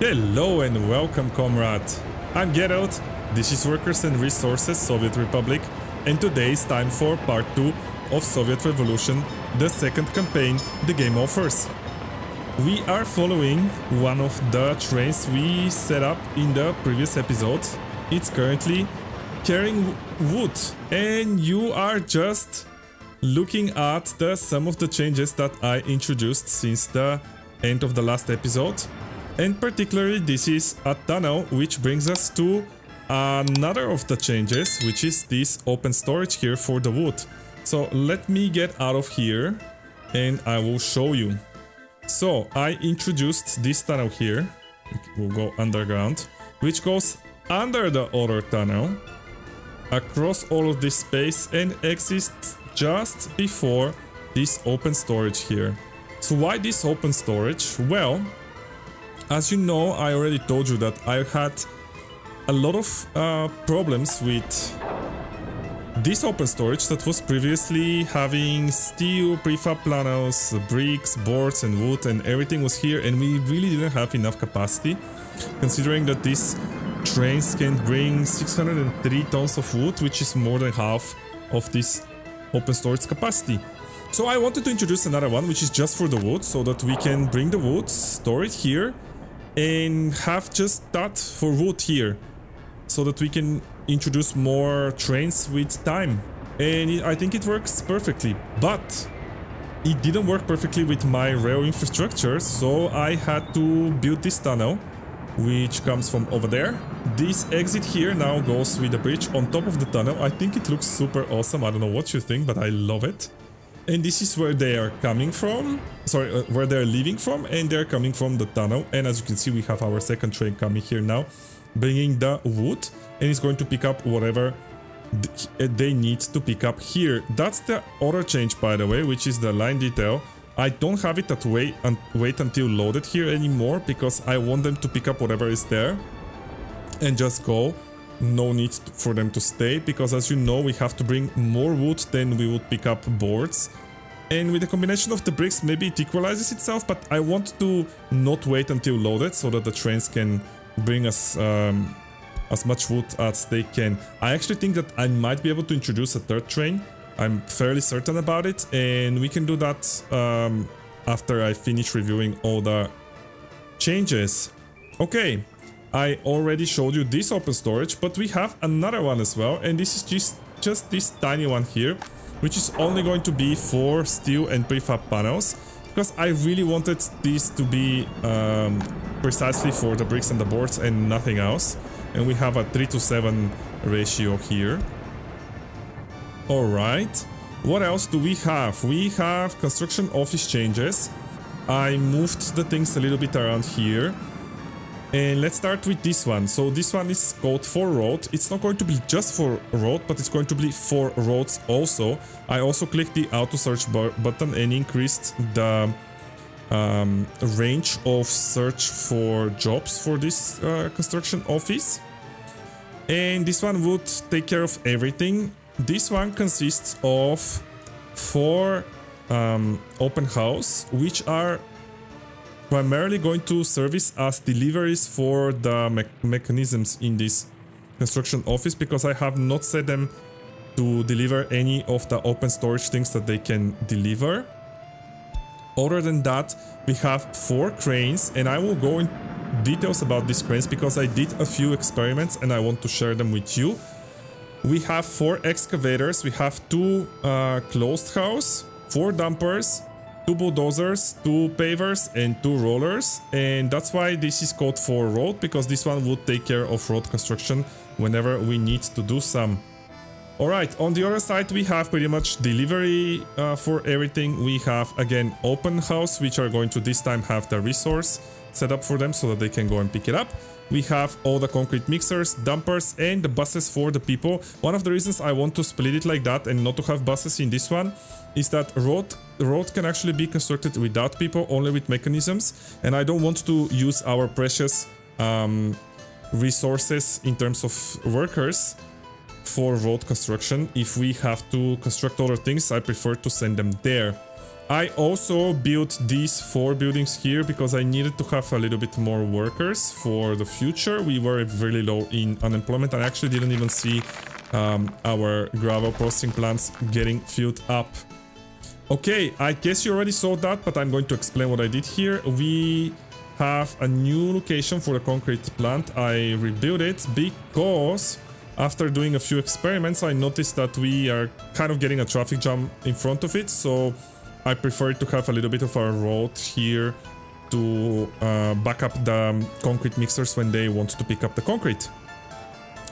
Hello and welcome, comrade. I'm Geralt, this is Workers and Resources Soviet Republic, and today is time for part 2 of Soviet Revolution, the second campaign the game offers. We are following one of the trains we set up in the previous episode. It's currently carrying wood, and you are just looking at the some of the changes that I introduced since the end of the last episode. And particularly this is a tunnel which brings us to another of the changes, which is this open storage here for the wood. So let me get out of here and I will show you. So I introduced this tunnel here, we'll go underground, which goes under the other tunnel, across all of this space and exists just before this open storage here. So why this open storage? Well, as you know, I already told you that I had a lot of uh, problems with this open storage that was previously having steel, prefab panels, bricks, boards and wood and everything was here and we really didn't have enough capacity considering that these trains can bring 603 tons of wood which is more than half of this open storage capacity. So I wanted to introduce another one which is just for the wood so that we can bring the wood, store it here and have just that for wood here so that we can introduce more trains with time. And I think it works perfectly. But it didn't work perfectly with my rail infrastructure so I had to build this tunnel which comes from over there. This exit here now goes with a bridge on top of the tunnel. I think it looks super awesome. I don't know what you think but I love it and this is where they are coming from. Sorry uh, where they're leaving from. And they're coming from the tunnel. And as you can see we have our second train coming here now bringing the wood. And it's going to pick up whatever uh, they need to pick up here. That's the order change by the way which is the line detail. I don't have it at wait, un wait until loaded here anymore because I want them to pick up whatever is there and just go no need for them to stay because as you know we have to bring more wood than we would pick up boards and with the combination of the bricks maybe it equalizes itself but I want to not wait until loaded so that the trains can bring us um, as much wood as they can. I actually think that I might be able to introduce a third train. I'm fairly certain about it and we can do that um, after I finish reviewing all the changes. Okay, I already showed you this open storage, but we have another one as well, and this is just, just this tiny one here, which is only going to be for steel and prefab panels, because I really wanted this to be um, precisely for the bricks and the boards and nothing else. And we have a 3 to 7 ratio here. Alright, what else do we have? We have construction office changes. I moved the things a little bit around here. And let's start with this one. So this one is called for road. It's not going to be just for road, but it's going to be for roads also. I also clicked the auto search button and increased the um, range of search for jobs for this uh, construction office. And this one would take care of everything. This one consists of four um, open house, which are primarily going to service as deliveries for the me mechanisms in this construction office because I have not set them to deliver any of the open storage things that they can deliver. Other than that, we have four cranes and I will go in details about these cranes because I did a few experiments and I want to share them with you. We have four excavators, we have two uh, closed house, four dumpers, two bulldozers, two pavers and two rollers and that's why this is called for road because this one would take care of road construction whenever we need to do some. Alright, on the other side we have pretty much delivery uh, for everything. We have again open house which are going to this time have the resource set up for them so that they can go and pick it up. We have all the concrete mixers, dumpers and the buses for the people. One of the reasons I want to split it like that and not to have buses in this one is that road road can actually be constructed without people, only with mechanisms. And I don't want to use our precious um, resources in terms of workers for road construction. If we have to construct other things, I prefer to send them there. I also built these four buildings here because I needed to have a little bit more workers for the future. We were really low in unemployment. I actually didn't even see um, our gravel processing plants getting filled up. Okay, I guess you already saw that, but I'm going to explain what I did here. We have a new location for the concrete plant. I rebuilt it because after doing a few experiments, I noticed that we are kind of getting a traffic jam in front of it. So I prefer to have a little bit of a road here to uh, back up the concrete mixers when they want to pick up the concrete.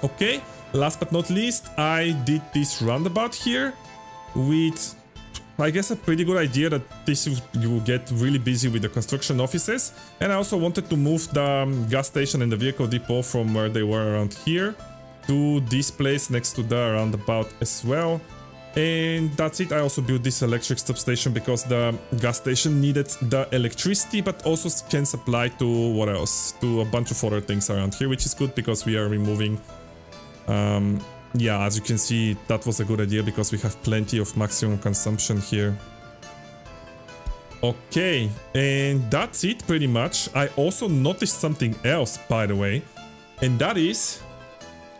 Okay, last but not least, I did this roundabout here with, I guess, a pretty good idea that this you will get really busy with the construction offices. And I also wanted to move the um, gas station and the vehicle depot from where they were around here to this place next to the roundabout as well. And that's it. I also built this electric substation because the gas station needed the electricity, but also can supply to what else? To a bunch of other things around here, which is good because we are removing... Um, yeah, as you can see, that was a good idea because we have plenty of maximum consumption here. Okay, and that's it pretty much. I also noticed something else, by the way, and that is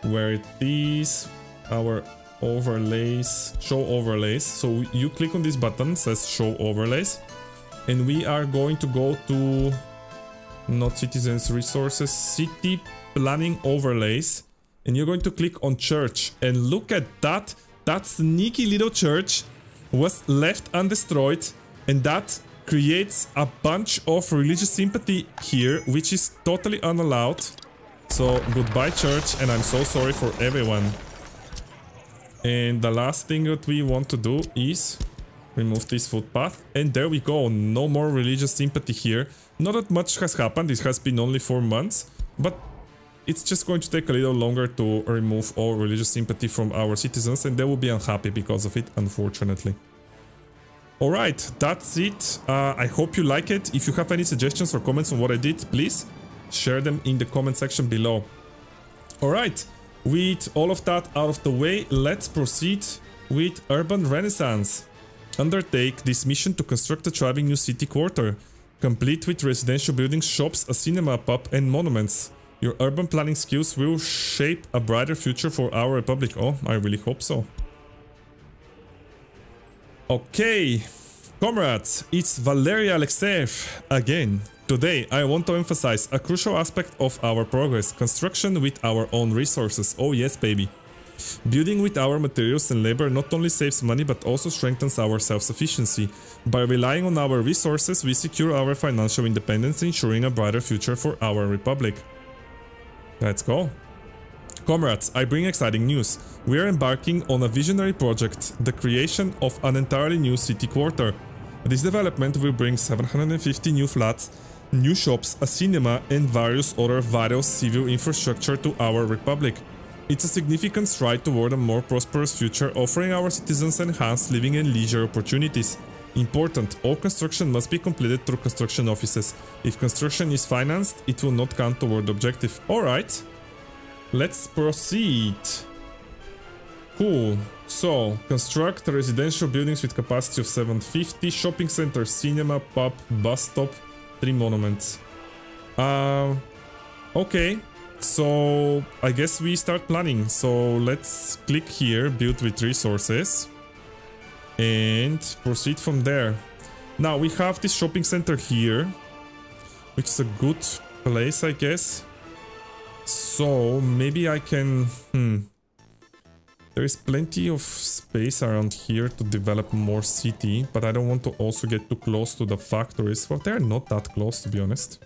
where it is our overlays, show overlays. So you click on this button, says show overlays. And we are going to go to not citizens resources, city planning overlays. And you're going to click on church and look at that. That sneaky little church was left undestroyed and that creates a bunch of religious sympathy here, which is totally unallowed. So goodbye church and I'm so sorry for everyone. And the last thing that we want to do is remove this footpath. And there we go, no more religious sympathy here. Not that much has happened, it has been only 4 months, but it's just going to take a little longer to remove all religious sympathy from our citizens and they will be unhappy because of it, unfortunately. Alright, that's it. Uh, I hope you like it. If you have any suggestions or comments on what I did, please share them in the comment section below. Alright, with all of that out of the way, let's proceed with Urban Renaissance. Undertake this mission to construct a thriving new city quarter, complete with residential buildings, shops, a cinema, pub and monuments. Your urban planning skills will shape a brighter future for our republic. Oh, I really hope so. Okay, comrades, it's Valeria Alexeyev again. Today, I want to emphasize a crucial aspect of our progress, construction with our own resources. Oh yes, baby. Building with our materials and labor not only saves money but also strengthens our self-sufficiency. By relying on our resources, we secure our financial independence, ensuring a brighter future for our republic. Let's go. Comrades, I bring exciting news. We are embarking on a visionary project, the creation of an entirely new city quarter. This development will bring 750 new flats, new shops, a cinema and various other vital civil infrastructure to our republic. It's a significant stride toward a more prosperous future offering our citizens enhanced living and leisure opportunities. Important, all construction must be completed through construction offices. If construction is financed, it will not count toward objective. Alright, let's proceed. Cool. So, construct residential buildings with capacity of 750, shopping center, cinema, pub, bus stop, three monuments. Uh, okay, so I guess we start planning. So let's click here, build with resources and proceed from there. Now we have this shopping center here, which is a good place, I guess. So maybe I can... Hmm. There is plenty of space around here to develop more city, but I don't want to also get too close to the factories. Well, they're not that close, to be honest.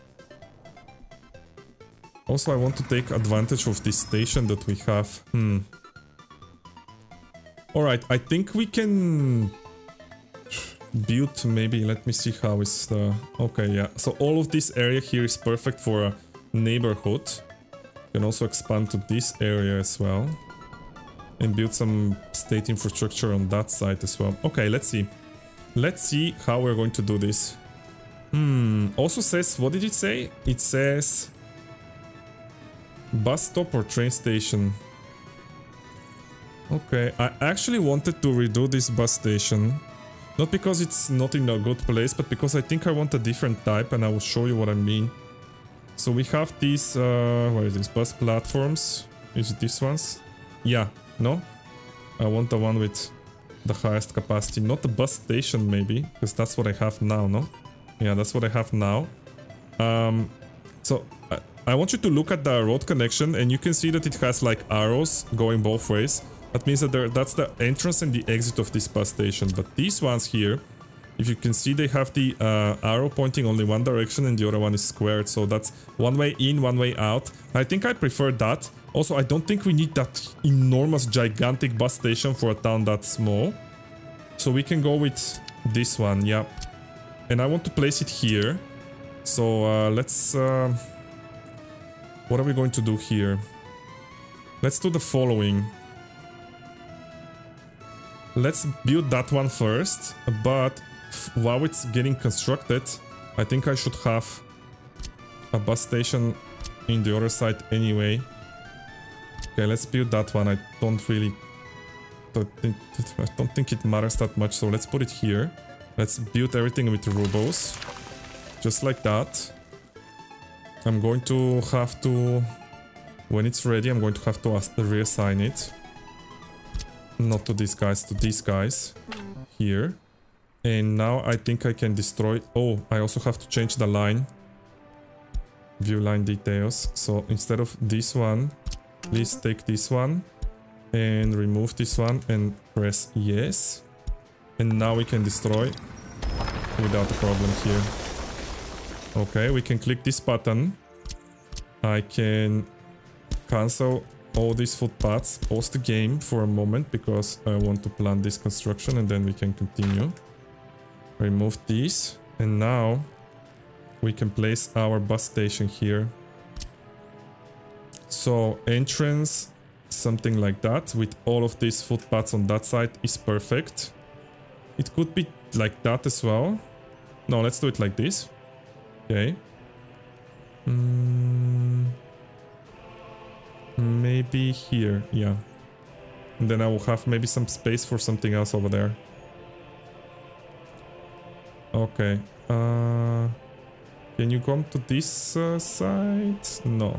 Also, I want to take advantage of this station that we have. Hmm. Alright, I think we can build maybe, let me see how is the... Okay, yeah. So all of this area here is perfect for a neighborhood. You can also expand to this area as well and build some state infrastructure on that side as well. Okay, let's see. Let's see how we're going to do this. Hmm, also says, what did it say? It says bus stop or train station. Okay, I actually wanted to redo this bus station Not because it's not in a good place, but because I think I want a different type and I will show you what I mean. So we have these, uh, what is this, bus platforms. Is it these ones? Yeah, no? I want the one with the highest capacity, not the bus station maybe, because that's what I have now, no? Yeah, that's what I have now. Um, so I, I want you to look at the road connection and you can see that it has like arrows going both ways. That means that there, that's the entrance and the exit of this bus station. But these ones here, if you can see, they have the uh, arrow pointing only one direction and the other one is squared. So that's one way in, one way out. I think I prefer that. Also, I don't think we need that enormous, gigantic bus station for a town that small. So we can go with this one, yeah. And I want to place it here. So uh, let's... Uh, what are we going to do here? Let's do the following. Let's build that one first, but while it's getting constructed, I think I should have a bus station in the other side anyway. Okay, let's build that one. I don't really I don't think it matters that much, so let's put it here. Let's build everything with rubles. Just like that. I'm going to have to... When it's ready, I'm going to have to reassign it. Not to these guys, to these guys. Here. And now I think I can destroy... Oh, I also have to change the line. View line details. So instead of this one, please take this one. And remove this one and press yes. And now we can destroy without a problem here. Okay, we can click this button. I can cancel all these footpaths, pause the game for a moment because I want to plan this construction and then we can continue. Remove these and now we can place our bus station here. So entrance, something like that with all of these footpaths on that side is perfect. It could be like that as well. No, let's do it like this. Okay. Mm, maybe here, yeah. And then I will have maybe some space for something else over there. Okay. Uh, can you come to this uh, side? No.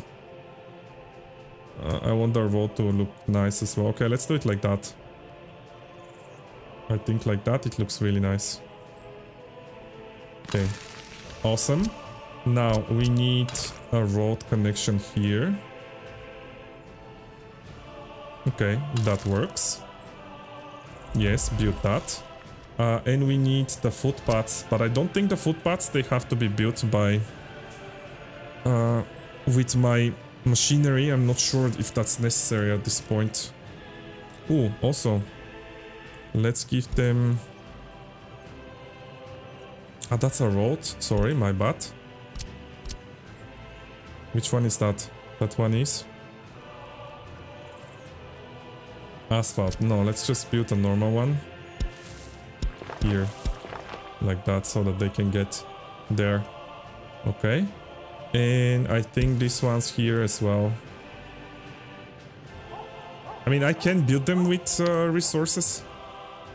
Uh, I want our road to look nice as well. Okay, let's do it like that. I think like that it looks really nice. Okay. Awesome. Now we need a road connection here. Okay, that works. Yes, build that. Uh, and we need the footpaths, but I don't think the footpaths, they have to be built by... Uh, with my machinery, I'm not sure if that's necessary at this point. Oh, also, let's give them... Ah, that's a road. Sorry, my bad. Which one is that? That one is? Asphalt. No, let's just build a normal one. Here. Like that, so that they can get there. Okay. And I think this one's here as well. I mean, I can build them with uh, resources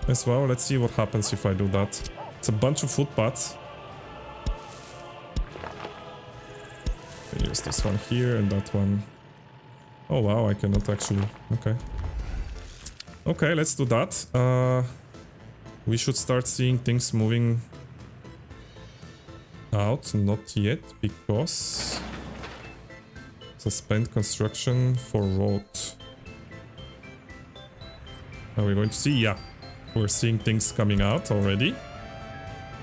as well. Let's see what happens if I do that. It's a bunch of footpaths. use this one here and that one. Oh wow, I cannot actually. Okay. Okay, let's do that. Uh, we should start seeing things moving out. Not yet, because... Suspend construction for road. Are we going to see? Yeah. We're seeing things coming out already.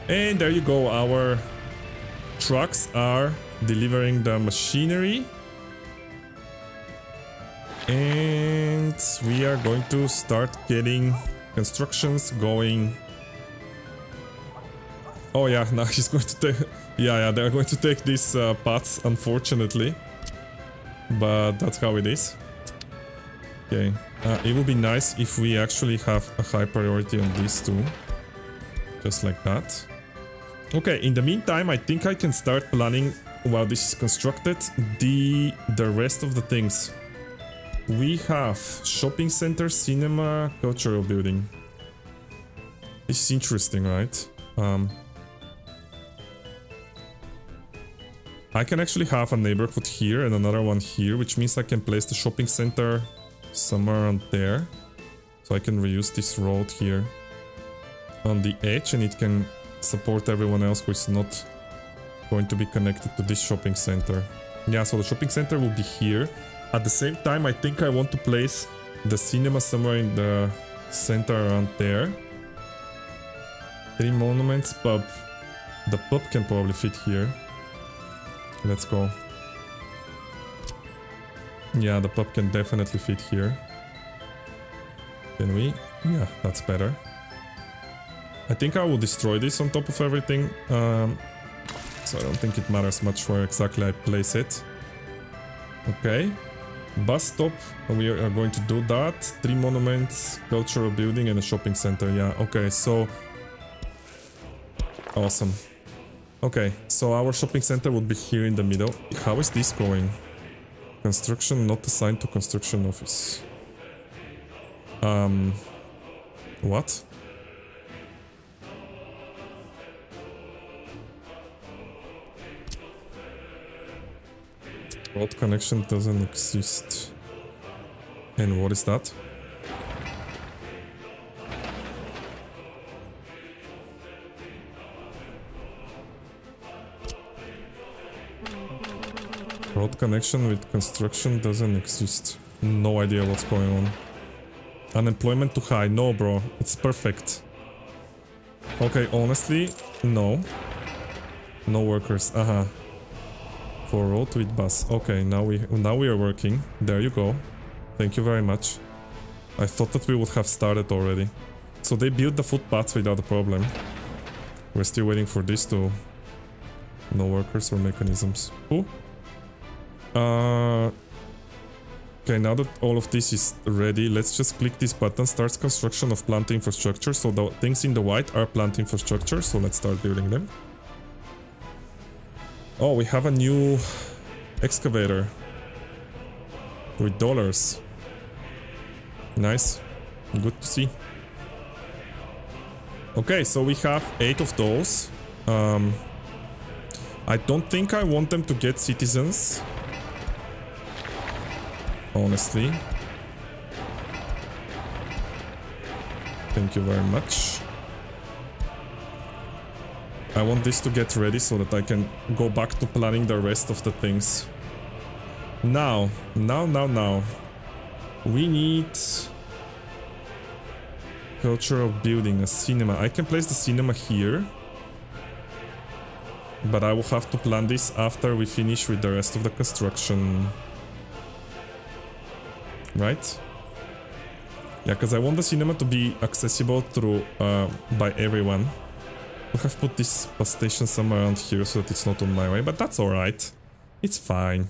And there you go, our trucks are delivering the machinery. And we are going to start getting constructions going. Oh yeah, now he's going to take... Yeah, yeah, they're going to take these uh, paths, unfortunately. But that's how it is. Okay, uh, it would be nice if we actually have a high priority on these two. Just like that. Okay, in the meantime, I think I can start planning while this is constructed the the rest of the things. We have shopping center, cinema, cultural building. This is interesting, right? Um, I can actually have a neighborhood here and another one here, which means I can place the shopping center somewhere around there. So I can reuse this road here on the edge and it can support everyone else who is not going to be connected to this shopping center. Yeah, so the shopping center will be here. At the same time, I think I want to place the cinema somewhere in the center around there. Three monuments, pub. The pub can probably fit here. Let's go. Yeah, the pub can definitely fit here. Can we? Yeah, that's better. I think I will destroy this on top of everything. Um, so I don't think it matters much where exactly I place it. Okay. Bus stop, we are going to do that. Three monuments, cultural building and a shopping center. Yeah, okay, so... Awesome. Okay, so our shopping center would be here in the middle. How is this going? Construction not assigned to construction office. Um... What? Road connection doesn't exist. And what is that? Road connection with construction doesn't exist. No idea what's going on. Unemployment too high. No, bro. It's perfect. Okay, honestly, no. No workers. Uh-huh. For road with bus. Okay, now we now we are working. There you go. Thank you very much. I thought that we would have started already. So they built the footpaths without a problem. We're still waiting for this to... No workers or mechanisms. Who? Uh... Okay, now that all of this is ready, let's just click this button. Starts construction of plant infrastructure. So the things in the white are plant infrastructure. So let's start building them. Oh, we have a new excavator with dollars. Nice. Good to see. Okay, so we have eight of those. Um, I don't think I want them to get citizens. Honestly. Thank you very much. I want this to get ready so that I can go back to planning the rest of the things. Now, now, now, now. We need... Cultural building, a cinema. I can place the cinema here. But I will have to plan this after we finish with the rest of the construction. Right? Yeah, because I want the cinema to be accessible through uh, by everyone. I have put this bus station somewhere around here so that it's not on my way, but that's alright. It's fine.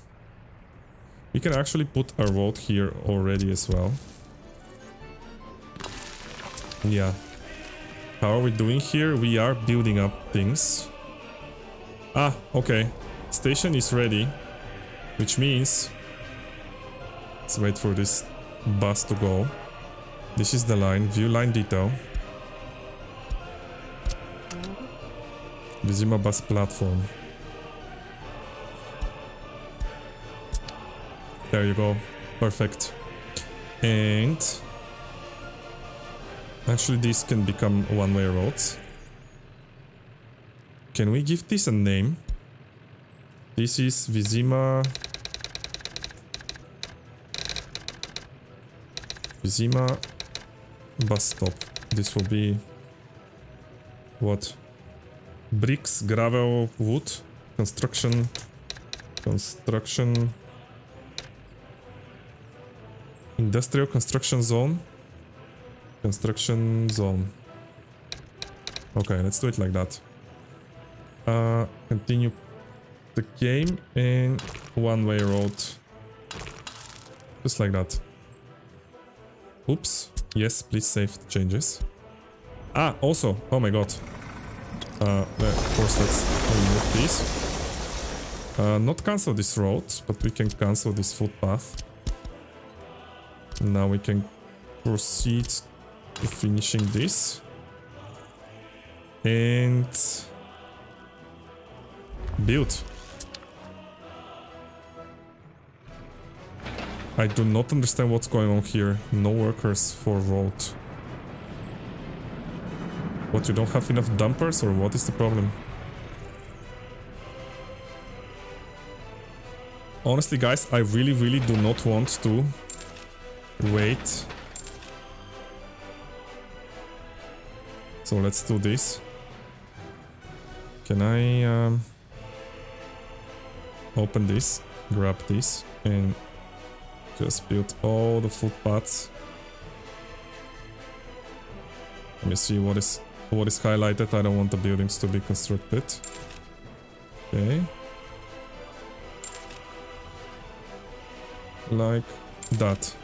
We can actually put a road here already as well. Yeah. How are we doing here? We are building up things. Ah, okay. Station is ready. Which means... Let's wait for this bus to go. This is the line. View line detail. Vizima bus platform. There you go. Perfect. And... Actually, these can become one-way roads. Can we give this a name? This is Vizima... Vizima bus stop. This will be... What? Bricks, gravel, wood, construction, construction, industrial construction zone, construction zone. Okay, let's do it like that. Uh, continue the game in one-way road. Just like that. Oops. Yes, please save the changes. Ah, also, oh my god. Uh, of course, let's remove this. Uh, not cancel this road, but we can cancel this footpath. Now we can proceed to finishing this. And build. I do not understand what's going on here. No workers for road. What, you don't have enough dumpers or what is the problem? Honestly, guys, I really, really do not want to wait. So let's do this. Can I um, open this, grab this, and just build all the footpaths? Let me see what is what is highlighted. I don't want the buildings to be constructed. Okay. Like that.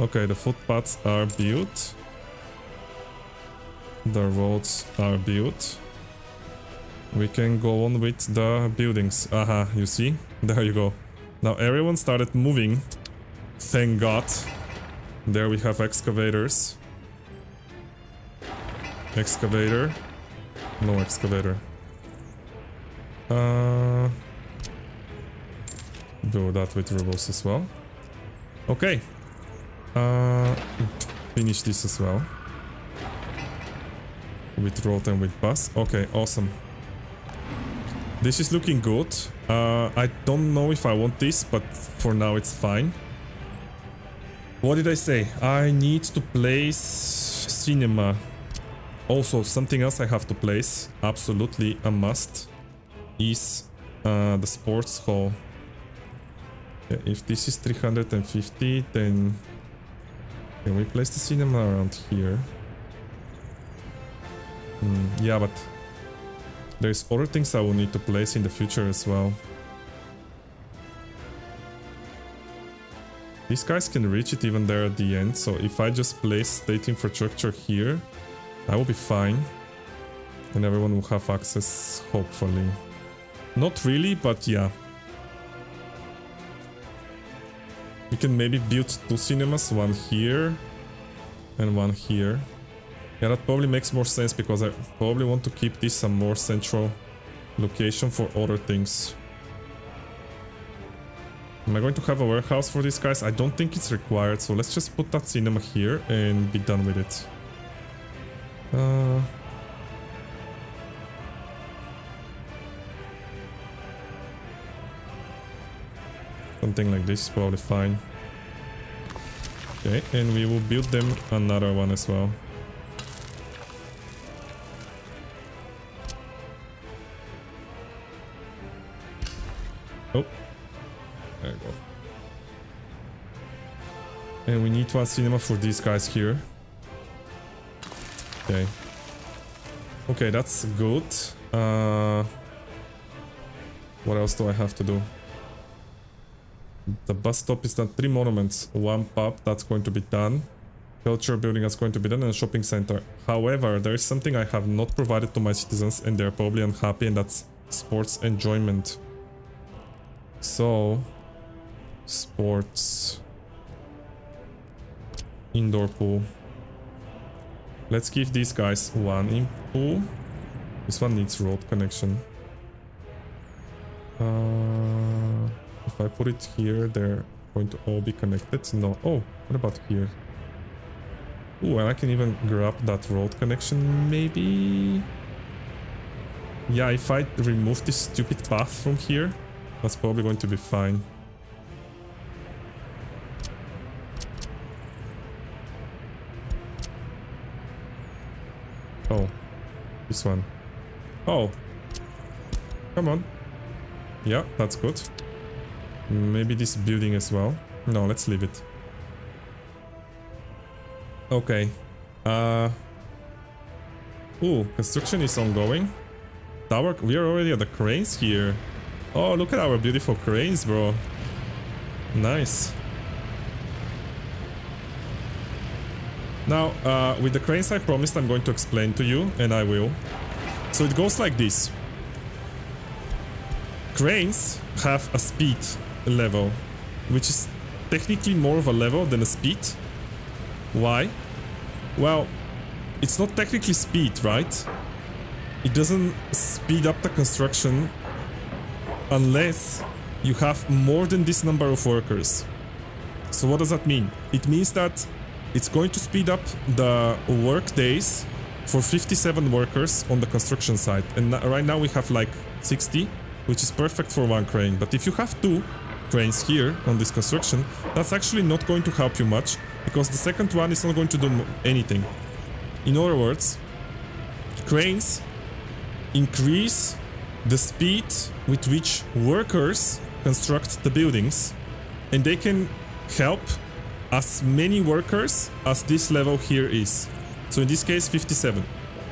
Okay, the footpaths are built. The roads are built. We can go on with the buildings. Aha, you see? There you go. Now everyone started moving. Thank God. There we have excavators. Excavator. No excavator. Uh, do that with robots as well. Okay. Uh, finish this as well. With road and with bus. Okay, awesome. This is looking good. Uh, I don't know if I want this, but for now it's fine. What did I say? I need to place cinema also, something else I have to place, absolutely a must, is uh, the sports hall. If this is 350, then can we place the cinema around here? Mm, yeah, but there's other things I will need to place in the future as well. These guys can reach it even there at the end, so if I just place state infrastructure here, I will be fine. And everyone will have access, hopefully. Not really, but yeah. We can maybe build two cinemas, one here and one here. Yeah, that probably makes more sense because I probably want to keep this a more central location for other things. Am I going to have a warehouse for these guys? I don't think it's required, so let's just put that cinema here and be done with it. Uh, something like this is probably fine. Okay, and we will build them another one as well. Oh, there you go. And we need one cinema for these guys here. Okay. Okay, that's good. Uh, what else do I have to do? The bus stop is done. Three monuments. One pub, that's going to be done. Culture building is going to be done and a shopping center. However, there is something I have not provided to my citizens and they're probably unhappy and that's sports enjoyment. So, sports, indoor pool. Let's give these guys one input. This one needs road connection. Uh, if I put it here, they're going to all be connected. No. Oh, what about here? Oh, and I can even grab that road connection, maybe? Yeah, if I remove this stupid path from here, that's probably going to be fine. Oh, this one. Oh, come on. Yeah, that's good. Maybe this building as well. No, let's leave it. Okay. Uh. Ooh, construction is ongoing. Tower, we are already at the cranes here. Oh, look at our beautiful cranes, bro. Nice. Now, uh, with the cranes I promised I'm going to explain to you, and I will. So it goes like this. Cranes have a speed level, which is technically more of a level than a speed. Why? Well, it's not technically speed, right? it doesn't speed up the construction unless you have more than this number of workers. So what does that mean? It means that it's going to speed up the work days for 57 workers on the construction site. And right now we have like 60, which is perfect for one crane. But if you have two cranes here on this construction, that's actually not going to help you much because the second one is not going to do anything. In other words, cranes increase the speed with which workers construct the buildings and they can help as many workers as this level here is. So in this case 57.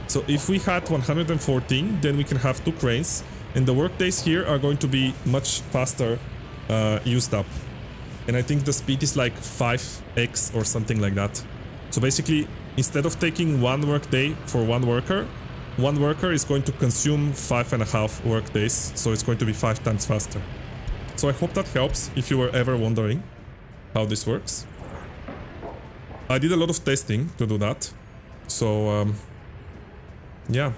So if we had 114 then we can have two cranes and the workdays here are going to be much faster uh, used up. And I think the speed is like 5x or something like that. So basically instead of taking one workday for one worker one worker is going to consume five and a half workdays, so it's going to be five times faster. So I hope that helps if you were ever wondering how this works. I did a lot of testing to do that, so um, yeah.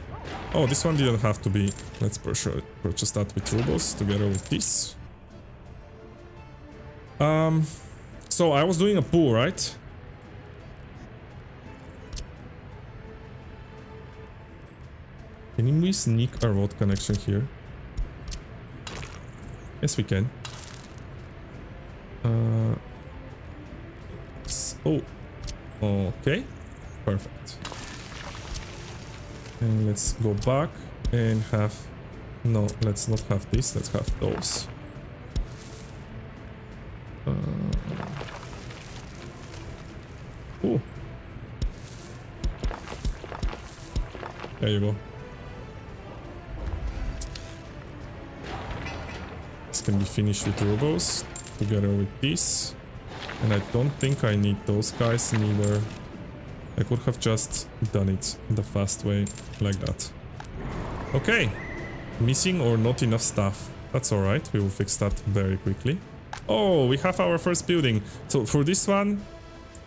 Oh, this one didn't have to be. Let's purchase that with rubles together with this. Um, so I was doing a pool, right? Can we sneak a road connection here? Yes, we can. Uh, oh, okay, perfect. And let's go back and have... No, let's not have this, let's have those. Uh. There you go. This can be finished with rubles together with this. And I don't think I need those guys neither. I could have just done it the fast way like that. Okay. Missing or not enough stuff. That's alright, we will fix that very quickly. Oh, we have our first building. So for this one,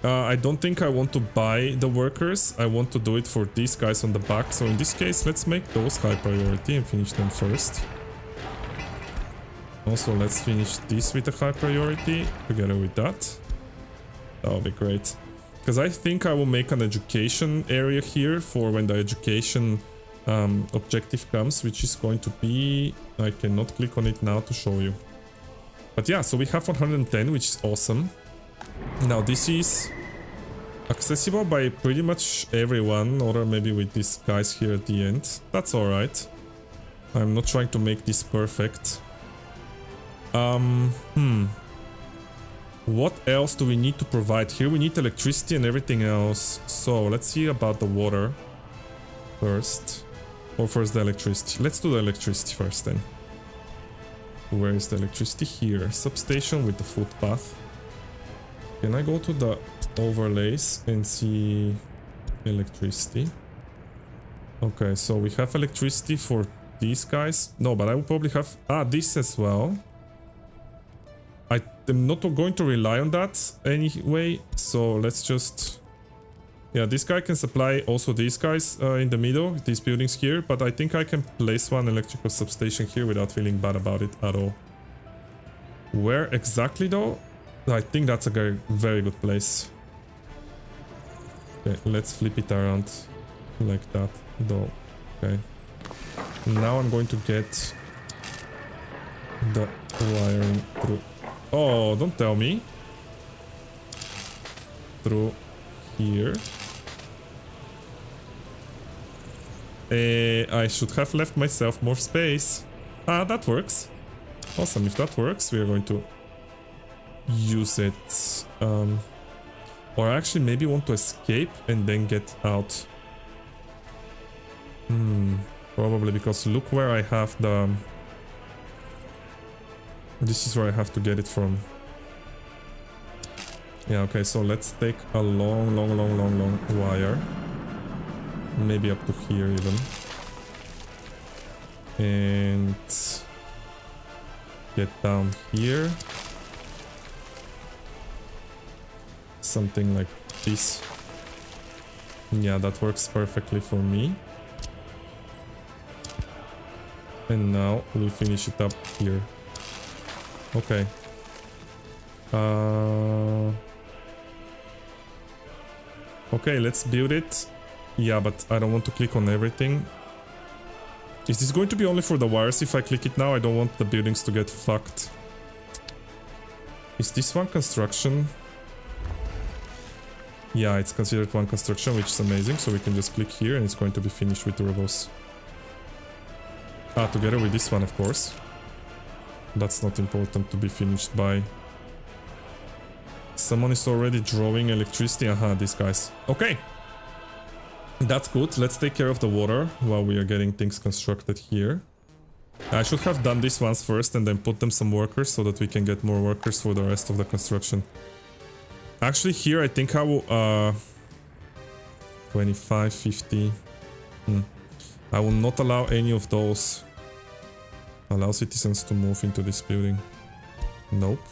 uh, I don't think I want to buy the workers. I want to do it for these guys on the back. So in this case, let's make those high priority and finish them first. Also, let's finish this with a high priority together with that. That will be great. Because I think I will make an education area here for when the education um, objective comes, which is going to be... I cannot click on it now to show you. But yeah, so we have 110, which is awesome. Now this is accessible by pretty much everyone, or maybe with these guys here at the end. That's alright. I'm not trying to make this perfect. Um, hmm. What else do we need to provide? Here we need electricity and everything else. So let's see about the water first. Or first the electricity. Let's do the electricity first then. Where is the electricity? Here. Substation with the footpath. Can I go to the overlays and see electricity? Okay, so we have electricity for these guys. No, but I will probably have... Ah, this as well. I'm not going to rely on that anyway, so let's just... Yeah, this guy can supply also these guys uh, in the middle, these buildings here, but I think I can place one electrical substation here without feeling bad about it at all. Where exactly though? I think that's a very, very good place. Okay, let's flip it around like that though. Okay. Now I'm going to get the wiring through Oh, don't tell me. Through here. Uh, I should have left myself more space. Ah, that works. Awesome, if that works, we are going to use it. Um, or actually maybe want to escape and then get out. Hmm, probably because look where I have the this is where I have to get it from. Yeah, okay, so let's take a long, long, long, long, long wire. Maybe up to here even. And get down here. Something like this. Yeah, that works perfectly for me. And now we finish it up here. Okay. Uh... Okay, let's build it. Yeah, but I don't want to click on everything. Is this going to be only for the wires if I click it now? I don't want the buildings to get fucked. Is this one construction? Yeah, it's considered one construction, which is amazing. So we can just click here and it's going to be finished with turbos. Ah, together with this one, of course. That's not important to be finished by. Someone is already drawing electricity. Aha, these guys. Okay. That's good. Let's take care of the water while we are getting things constructed here. I should have done these ones first and then put them some workers so that we can get more workers for the rest of the construction. Actually, here I think I will... Uh, 25, 50... Hmm. I will not allow any of those. Allow citizens to move into this building. Nope.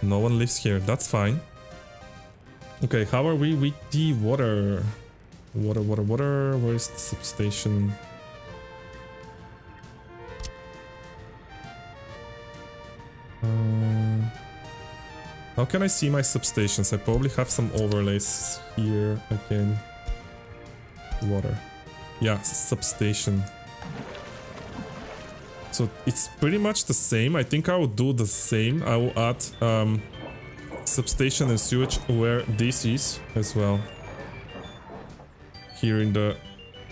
No one lives here, that's fine. Okay, how are we with the water? Water, water, water, where is the substation? Um, how can I see my substations? I probably have some overlays here again. Water. Yeah, substation. So it's pretty much the same. I think I will do the same. I will add um, substation and sewage where this is as well. Here in the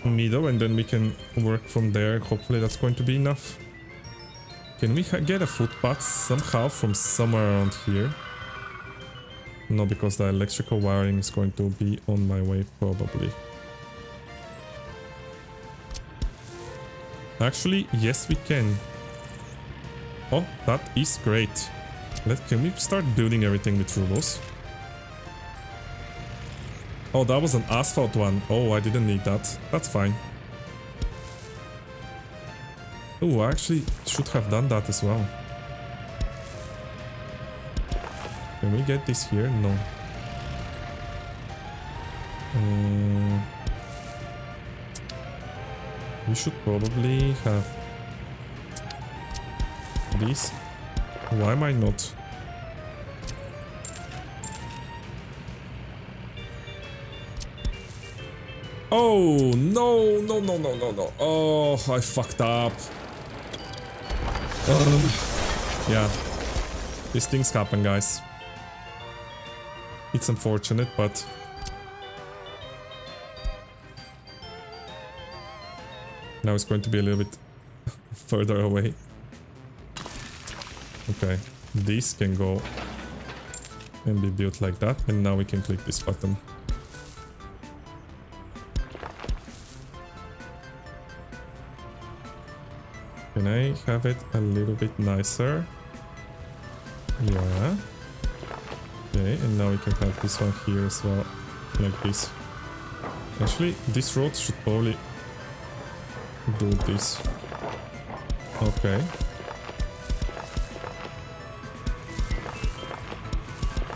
middle and then we can work from there. Hopefully that's going to be enough. Can we get a footpath somehow from somewhere around here? No, because the electrical wiring is going to be on my way probably. Actually, yes we can. Oh, that is great. Let, can we start building everything with rubles? Oh, that was an asphalt one. Oh, I didn't need that. That's fine. Oh, I actually should have done that as well. Can we get this here? No. Should probably have this. Why am I not? Oh, no, no, no, no, no, no. Oh, I fucked up. Uh, yeah. These things happen, guys. It's unfortunate, but... Now it's going to be a little bit further away. Okay, these can go and be built like that, and now we can click this button. Can I have it a little bit nicer? Yeah. Okay, and now we can have this one here as well, like this. Actually, this road should probably do this. Okay.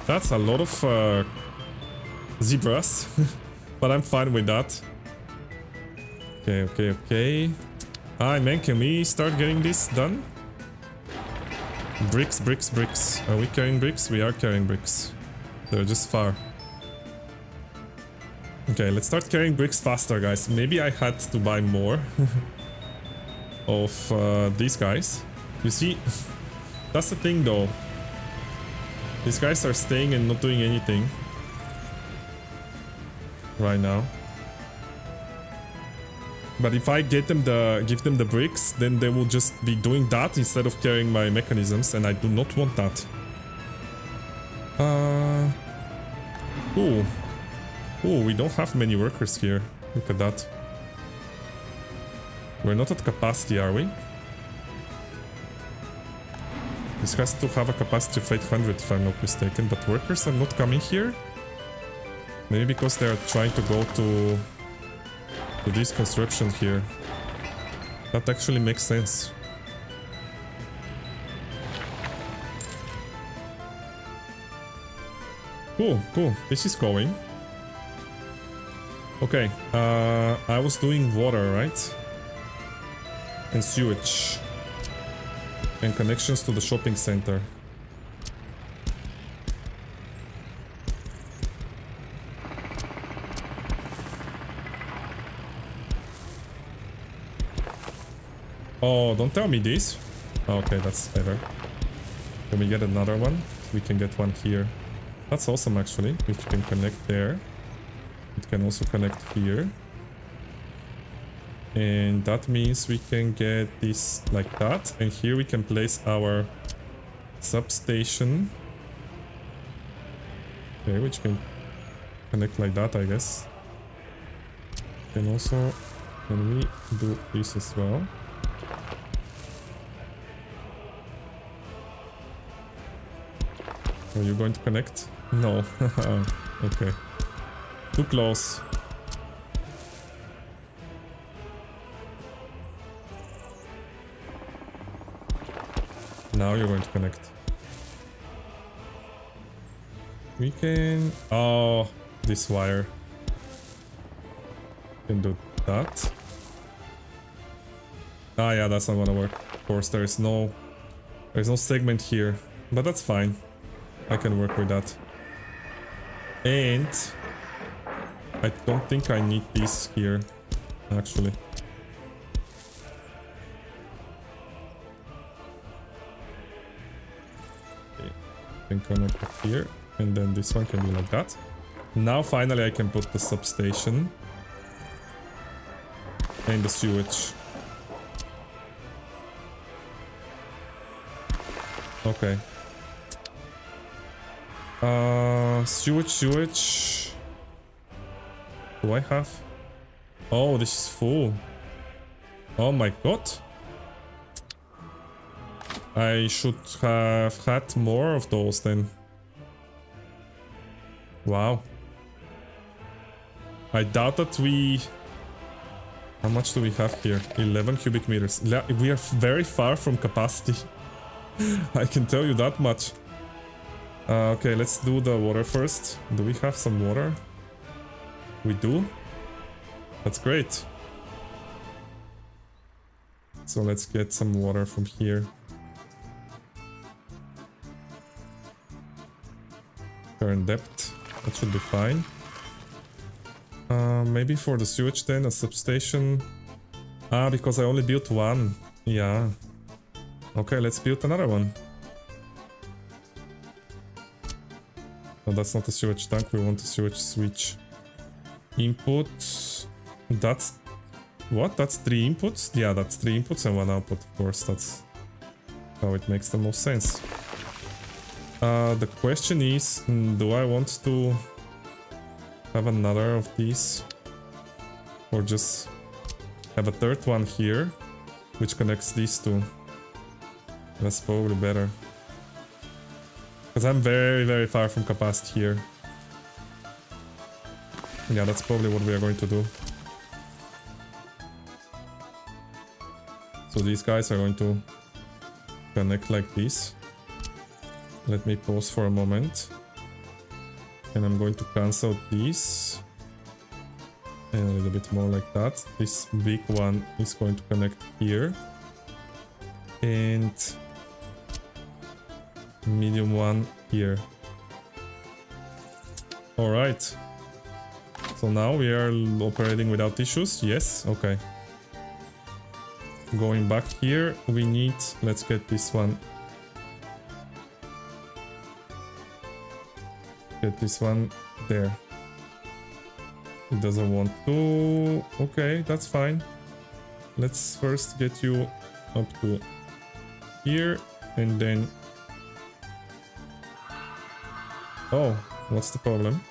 That's a lot of uh, zebras, but I'm fine with that. Okay, okay, okay. Hi man, can we start getting this done? Bricks, bricks, bricks. Are we carrying bricks? We are carrying bricks. They're just far. Okay, let's start carrying bricks faster, guys. Maybe I had to buy more of uh, these guys. You see, that's the thing though. These guys are staying and not doing anything. Right now. But if I get them the give them the bricks, then they will just be doing that instead of carrying my mechanisms, and I do not want that. Uh. Oh. Oh, we don't have many workers here. Look at that. We're not at capacity, are we? This has to have a capacity of 800 if I'm not mistaken, but workers are not coming here? Maybe because they're trying to go to to this construction here. That actually makes sense. Cool, cool. This is going. Okay, uh, I was doing water, right? and sewage. And connections to the shopping center. Oh, don't tell me this. Okay, that's better. Can we get another one? We can get one here. That's awesome actually. We can connect there. It can also connect here. And that means we can get this like that. And here we can place our substation. Okay, which can connect like that, I guess. And also, can we do this as well? Are you going to connect? No. okay. Too close. Now you're going to connect. We can... Oh, this wire. Can do that. Ah, yeah, that's not gonna work. Of course, there is no... There's no segment here, but that's fine. I can work with that. And I don't think I need this here, actually. Okay. Can connect here, and then this one can be like that. Now finally I can put the substation and the sewage. Okay, uh, sewage, sewage. Do I have? Oh, this is full. Oh my god. I should have had more of those then. Wow. I doubt that we... How much do we have here? 11 cubic meters. We are very far from capacity. I can tell you that much. Uh, okay, let's do the water first. Do we have some water? We do? That's great. So let's get some water from here. Current depth. That should be fine. Uh, maybe for the sewage then, a substation. Ah, because I only built one. Yeah. Okay, let's build another one. No, that's not a sewage tank. We want a sewage switch. Input. That's... What? That's three inputs? Yeah, that's three inputs and one output, of course. That's how it makes the most sense. Uh, the question is, hmm, do I want to have another of these? Or just have a third one here, which connects these two? That's probably better. Because I'm very, very far from capacity here. Yeah, that's probably what we are going to do. So these guys are going to connect like this. Let me pause for a moment. And I'm going to cancel these. And a little bit more like that. This big one is going to connect here. And medium one here. Alright. So now we are operating without issues. Yes, okay. Going back here, we need... Let's get this one. Get this one there. It doesn't want to... Okay, that's fine. Let's first get you up to here and then Oh, what's the problem?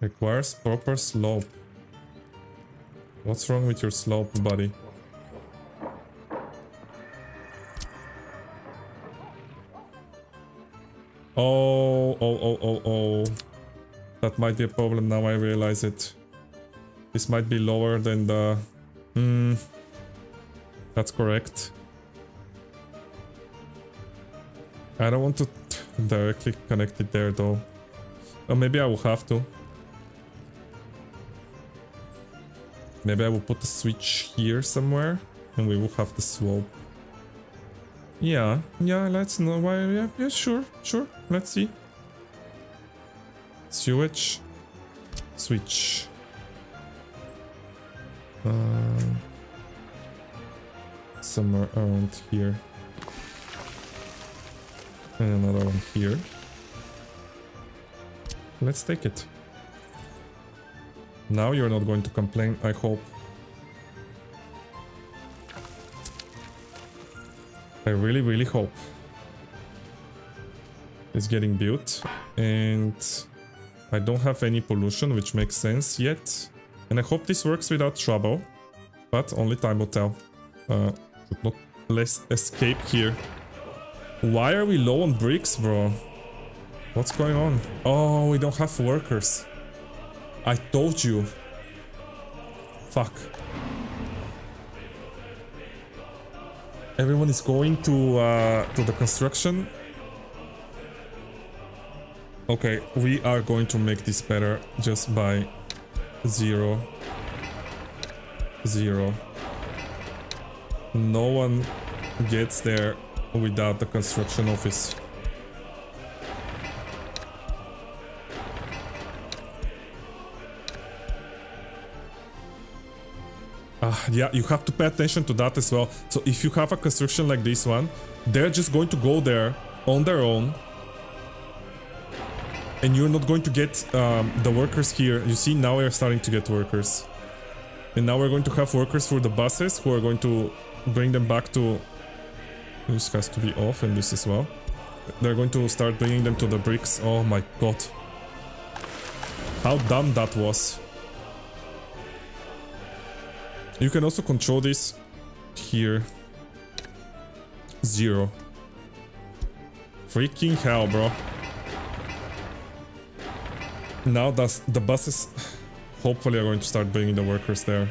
Requires proper slope. What's wrong with your slope, buddy? Oh, oh, oh, oh, oh. That might be a problem now I realize it. This might be lower than the... Hmm. That's correct. I don't want to directly connect it there though. Or maybe I will have to. Maybe I will put the switch here somewhere and we will have the swap. Yeah, yeah, let's know why. Yeah, yeah, sure, sure. Let's see. Sewage. Switch. Uh, somewhere around here. And another one here. Let's take it. Now you're not going to complain, I hope. I really, really hope. It's getting built. And I don't have any pollution, which makes sense yet. And I hope this works without trouble. But only time will tell. Uh, not let's escape here. Why are we low on bricks, bro? What's going on? Oh, we don't have workers. I told you. Fuck. Everyone is going to uh, to the construction. Okay, we are going to make this better just by zero, zero. No one gets there without the construction office. Yeah, you have to pay attention to that as well. So if you have a construction like this one, they're just going to go there on their own. And you're not going to get um, the workers here. You see, now we're starting to get workers. And now we're going to have workers for the buses who are going to bring them back to... This has to be off and this as well. They're going to start bringing them to the bricks. Oh my god. How dumb that was. You can also control this here. Zero. Freaking hell, bro. Now that's the buses hopefully are going to start bringing the workers there.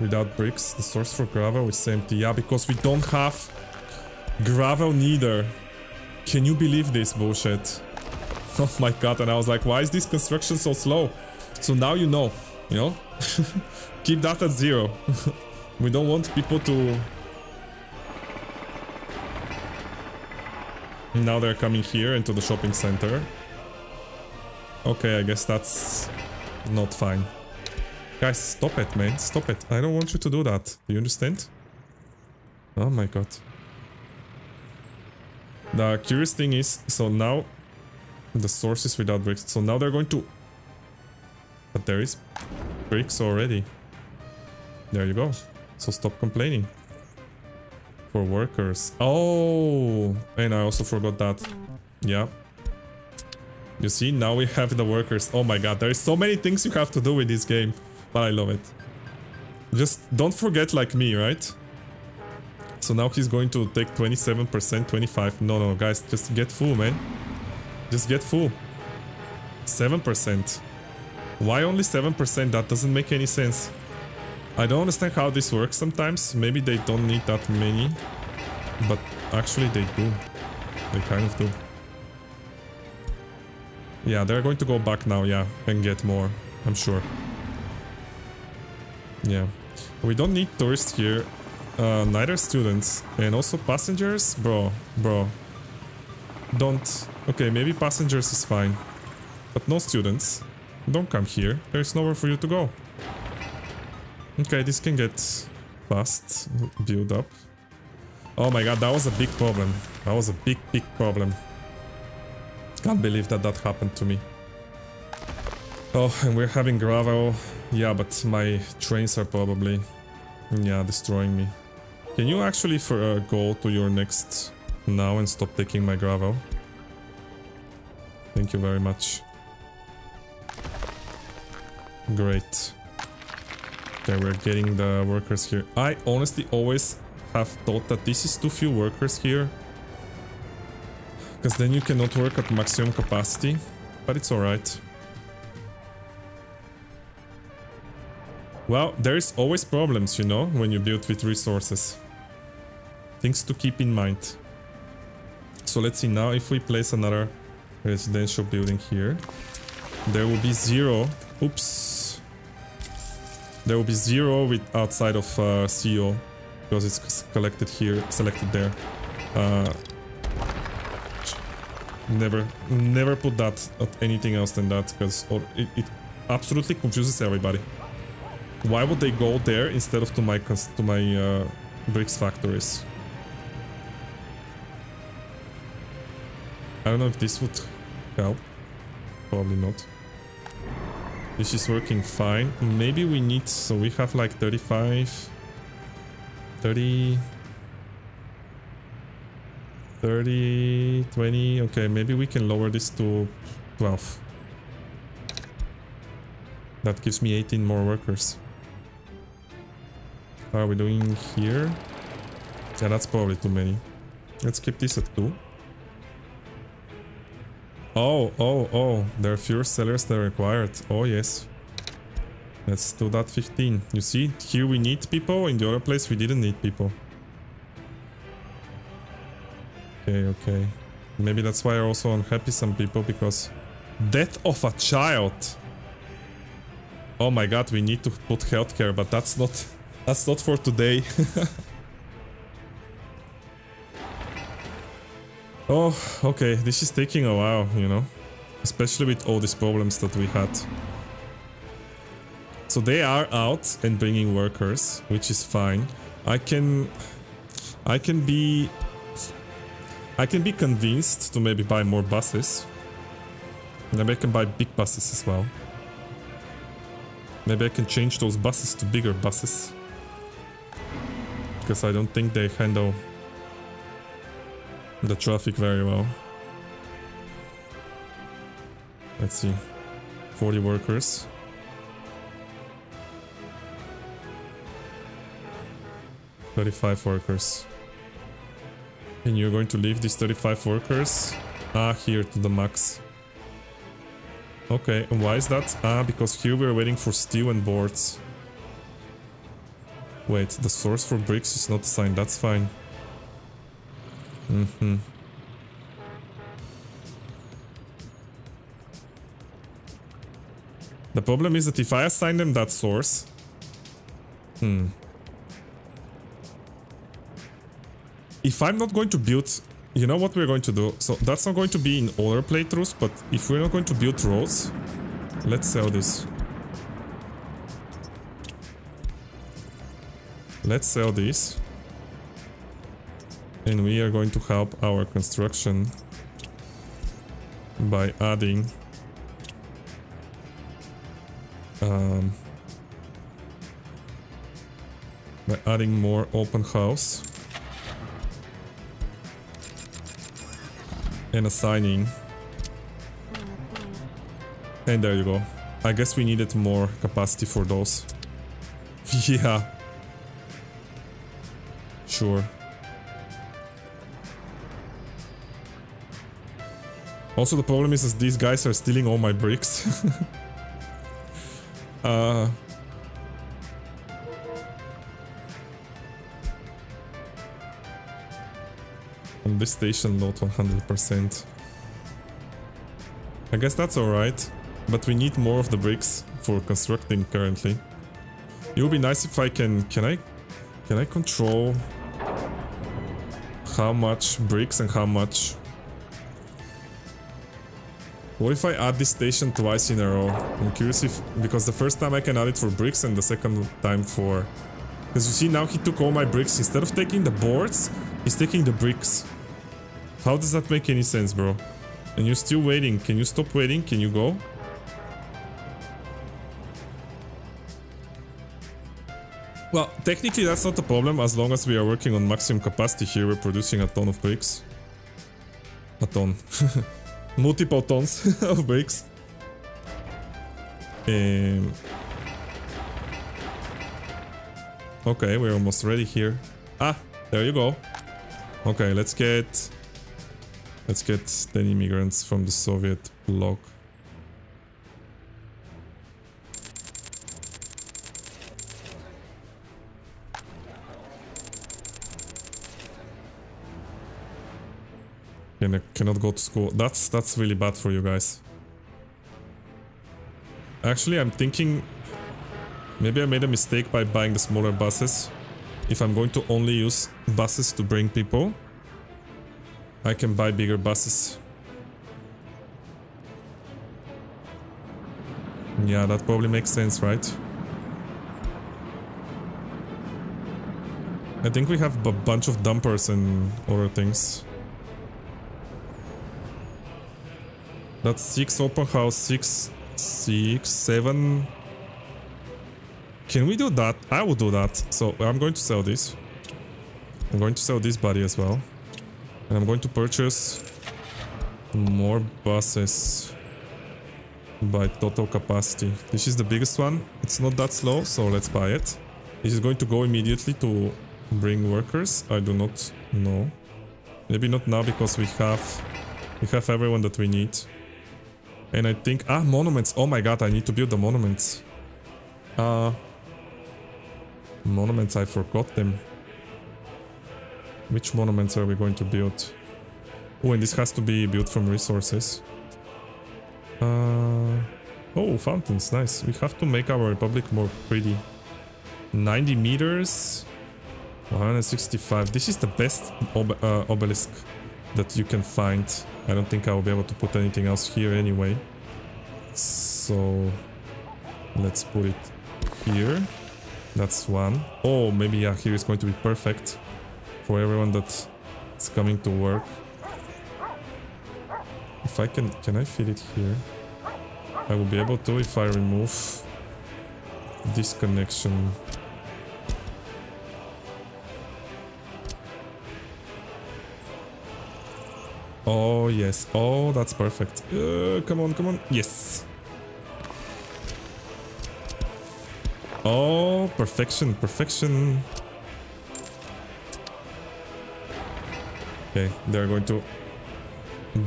Without bricks, the source for gravel is empty. Yeah, because we don't have gravel neither. Can you believe this bullshit? Oh my god, and I was like, why is this construction so slow? So now you know, you know? Keep that at zero. we don't want people to... Now they're coming here into the shopping center. Okay, I guess that's not fine. Guys, stop it, man. Stop it. I don't want you to do that. Do you understand? Oh my god. The curious thing is, so now the source is without bricks. So now they're going to... But there is bricks already. There you go. So stop complaining. For workers. Oh! And I also forgot that. Yeah. You see, now we have the workers. Oh my god, there's so many things you have to do with this game. But I love it. Just don't forget like me, right? So now he's going to take 27%, 25. No, no, guys, just get full, man. Just get full. 7%. Why only 7%? That doesn't make any sense. I don't understand how this works sometimes. Maybe they don't need that many. But actually they do. They kind of do. Yeah, they're going to go back now, yeah, and get more, I'm sure. Yeah. We don't need tourists here. Uh, neither students. And also passengers? Bro, bro. Don't... Okay, maybe passengers is fine. But no students. Don't come here. There's nowhere for you to go. Okay, this can get fast build up. Oh my god, that was a big problem. That was a big, big problem. Can't believe that that happened to me. Oh, and we're having gravel. Yeah, but my trains are probably, yeah, destroying me. Can you actually for, uh, go to your next now and stop taking my gravel? Thank you very much. Great. Okay, we're getting the workers here. I honestly always have thought that this is too few workers here. Because then you cannot work at maximum capacity. But it's alright. Well, there's always problems, you know, when you build with resources. Things to keep in mind. So let's see now if we place another residential building here. There will be zero. Oops. There will be zero with outside of uh, CEO because it's collected here, selected there. Uh, never, never put that at anything else than that because it, it absolutely confuses everybody. Why would they go there instead of to my to my uh, bricks factories? I don't know if this would help. Probably not. This is working fine. Maybe we need... So we have like 35... 30... 30... 20... Okay, maybe we can lower this to 12. That gives me 18 more workers. How are we doing here? Yeah, that's probably too many. Let's keep this at 2. Oh, oh, oh, there are fewer sellers than required. Oh, yes. Let's do that 15. You see, here we need people, in the other place we didn't need people. Okay, okay. Maybe that's why I'm also unhappy some people, because... Death of a child! Oh my god, we need to put healthcare, but that's not... That's not for today. Oh, okay, this is taking a while, you know. Especially with all these problems that we had. So they are out and bringing workers, which is fine. I can... I can be... I can be convinced to maybe buy more buses. Maybe I can buy big buses as well. Maybe I can change those buses to bigger buses. Because I don't think they handle the traffic very well. Let's see. 40 workers. Thirty-five workers. And you're going to leave these 35 workers? Ah, here to the max. Okay, and why is that? Ah, because here we're waiting for steel and boards. Wait, the source for bricks is not assigned, that's fine. The problem is that if I assign them that source... Hmm. If I'm not going to build... You know what we're going to do? So that's not going to be in other playthroughs, but if we're not going to build roads... Let's sell this. Let's sell this. And we are going to help our construction by adding um, by adding more open house and assigning and there you go. I guess we needed more capacity for those. Yeah. Sure Also, the problem is these guys are stealing all my bricks. uh, on this station, not 100%. I guess that's alright, but we need more of the bricks for constructing currently. It would be nice if I can... Can I... Can I control how much bricks and how much what if I add this station twice in a row? I'm curious if... Because the first time I can add it for bricks and the second time for... Because you see now he took all my bricks. Instead of taking the boards, he's taking the bricks. How does that make any sense, bro? And you're still waiting. Can you stop waiting? Can you go? Well, technically that's not a problem as long as we are working on maximum capacity here. We're producing a ton of bricks. A ton. multiple tons of bricks. Um, okay, we're almost ready here. Ah, there you go. Okay, let's get... Let's get 10 immigrants from the Soviet bloc. Can, cannot go to school. That's that's really bad for you guys. Actually, I'm thinking... Maybe I made a mistake by buying the smaller buses. If I'm going to only use buses to bring people, I can buy bigger buses. Yeah, that probably makes sense, right? I think we have a bunch of dumpers and other things. That's six open house, six, six, seven. Can we do that? I will do that. So I'm going to sell this. I'm going to sell this body as well. And I'm going to purchase more buses by total capacity. This is the biggest one. It's not that slow, so let's buy it. This is going to go immediately to bring workers. I do not know. Maybe not now because we have we have everyone that we need. And I think... Ah, monuments. Oh my god, I need to build the monuments. Uh, monuments, I forgot them. Which monuments are we going to build? Oh, and this has to be built from resources. Uh, oh, fountains, nice. We have to make our republic more pretty. 90 meters. 165. This is the best ob uh, obelisk that you can find. I don't think I will be able to put anything else here anyway. So let's put it here. That's one. Oh, maybe yeah, here is going to be perfect for everyone that's coming to work. If I can, can I fit it here? I will be able to if I remove this connection Oh, yes. Oh, that's perfect. Uh, come on, come on. Yes. Oh, perfection, perfection. Okay, they're going to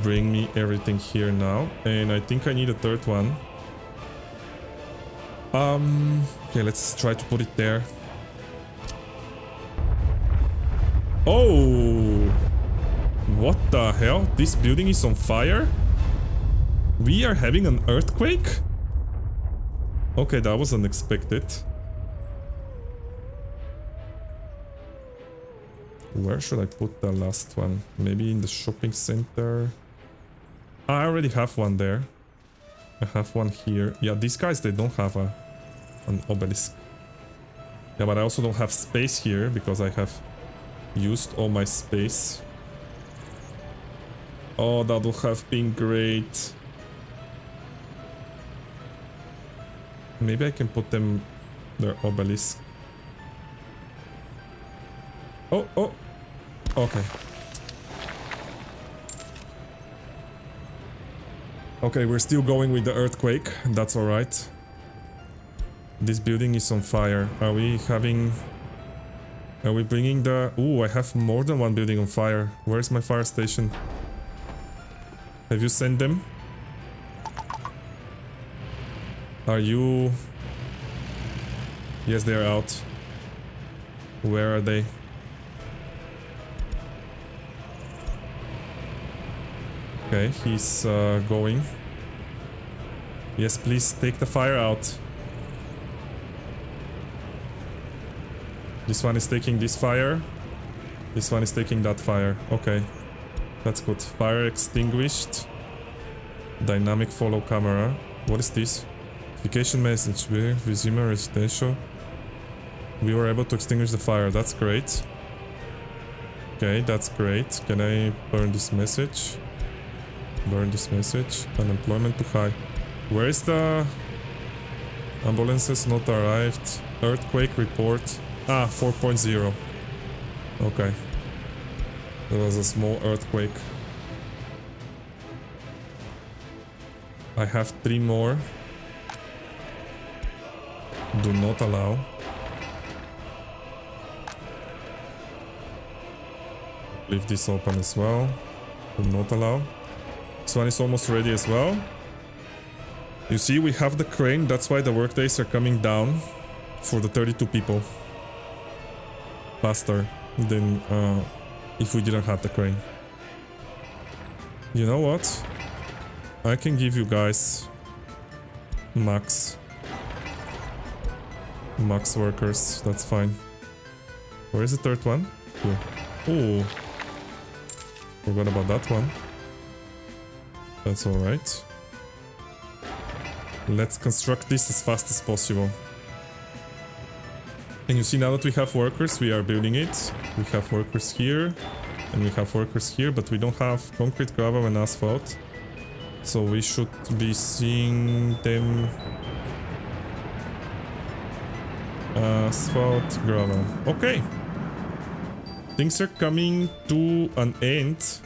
bring me everything here now. And I think I need a third one. Um, okay, let's try to put it there. Oh! What the hell? This building is on fire? We are having an earthquake? Okay, that was unexpected. Where should I put the last one? Maybe in the shopping center? I already have one there. I have one here. Yeah, these guys, they don't have a an obelisk. Yeah, but I also don't have space here because I have used all my space. Oh, that would have been great. Maybe I can put them their obelisk. Oh, oh. Okay. Okay, we're still going with the earthquake. That's alright. This building is on fire. Are we having... Are we bringing the... Ooh, I have more than one building on fire. Where's my fire station? Have you sent them? Are you... Yes, they are out. Where are they? Okay, he's uh, going. Yes, please take the fire out. This one is taking this fire. This one is taking that fire. Okay. That's good. Fire extinguished. Dynamic follow camera. What is this? Notification message. We resume residential. We were able to extinguish the fire. That's great. Okay, that's great. Can I burn this message? Burn this message. Unemployment too high. Where is the... Ambulances not arrived. Earthquake report. Ah, 4.0. Okay. There was a small earthquake. I have three more. Do not allow. Leave this open as well. Do not allow. This one is almost ready as well. You see, we have the crane. That's why the workdays are coming down for the 32 people. Faster than uh, if we didn't have the crane. You know what? I can give you guys max. Max workers, that's fine. Where is the third one? Here. Oh. Forgot about that one. That's alright. Let's construct this as fast as possible. And you see now that we have workers, we are building it. We have workers here, and we have workers here, but we don't have concrete, gravel and asphalt. So we should be seeing them... Asphalt, gravel. Okay. Things are coming to an end.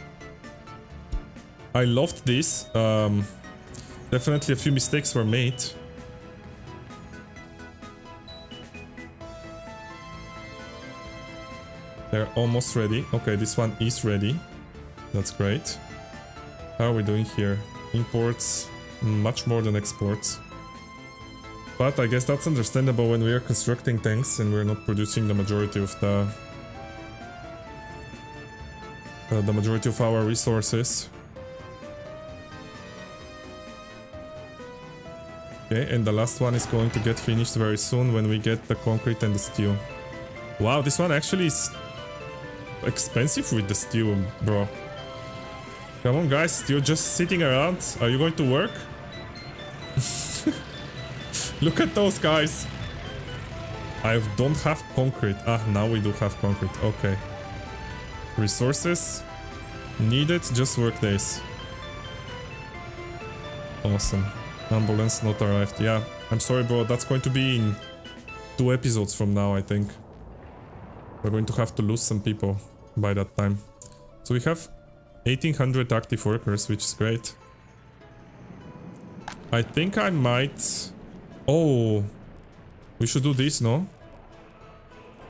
I loved this. Um, definitely a few mistakes were made. They're almost ready. Okay, this one is ready. That's great. How are we doing here? Imports, much more than exports. But I guess that's understandable when we are constructing tanks and we're not producing the majority of the... Uh, the majority of our resources. Okay, and the last one is going to get finished very soon when we get the concrete and the steel. Wow, this one actually is expensive with the steel, bro. Come on, guys. You're just sitting around. Are you going to work? Look at those guys. I don't have concrete. Ah, now we do have concrete. Okay. Resources needed. Just work days. Awesome. Ambulance not arrived. Yeah, I'm sorry, bro. That's going to be in two episodes from now, I think. We're going to have to lose some people by that time. So we have 1800 active workers, which is great. I think I might... Oh, we should do this, no?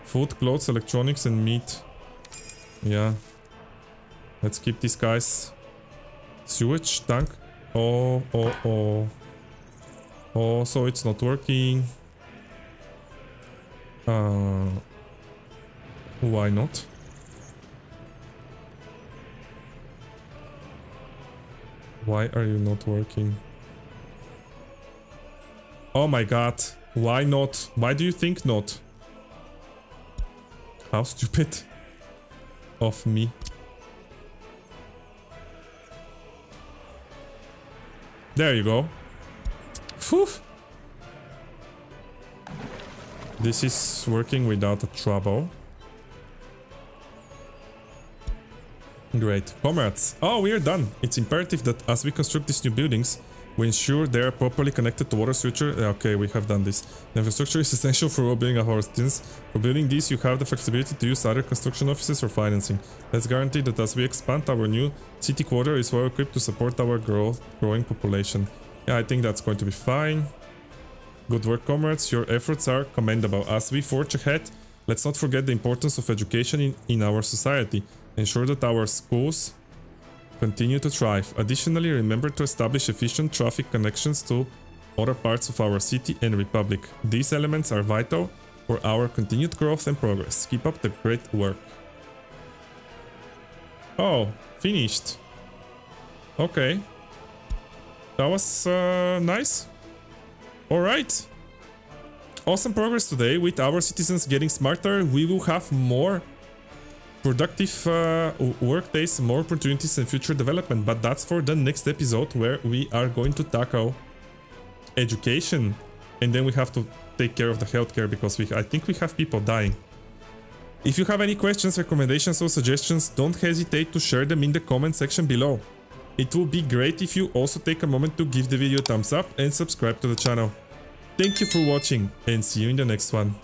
Food, clothes, electronics and meat. Yeah. Let's keep these guys. Sewage tank. Oh, oh, oh. Oh, so it's not working. Uh, why not? Why are you not working? Oh my god. Why not? Why do you think not? How stupid of me. There you go. Phew. This is working without a trouble. Great. Comrades. Oh, we are done. It's imperative that as we construct these new buildings, we ensure they are properly connected to water structure. Okay, we have done this. The infrastructure is essential for well-being of our students. For building these, you have the flexibility to use other construction offices for financing. Let's guarantee that as we expand, our new city quarter is well equipped to support our growth, growing population. Yeah, I think that's going to be fine. Good work, comrades. Your efforts are commendable. As we forge ahead, let's not forget the importance of education in, in our society. Ensure that our schools continue to thrive. Additionally, remember to establish efficient traffic connections to other parts of our city and republic. These elements are vital for our continued growth and progress. Keep up the great work. Oh, finished. Okay. That was uh, nice. Alright. Awesome progress today with our citizens getting smarter. We will have more productive uh, work days, more opportunities and future development. But that's for the next episode where we are going to tackle education. And then we have to take care of the healthcare because we, I think we have people dying. If you have any questions, recommendations or suggestions, don't hesitate to share them in the comment section below. It would be great if you also take a moment to give the video a thumbs up and subscribe to the channel. Thank you for watching and see you in the next one.